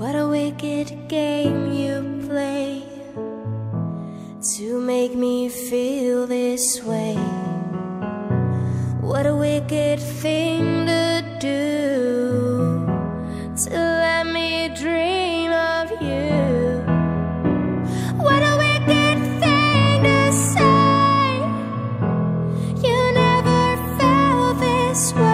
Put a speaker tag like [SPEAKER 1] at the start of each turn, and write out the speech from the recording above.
[SPEAKER 1] What a wicked game you play to make me feel this way. What a wicked thing to do to let me dream of you. What a wicked thing to say. You never felt this way.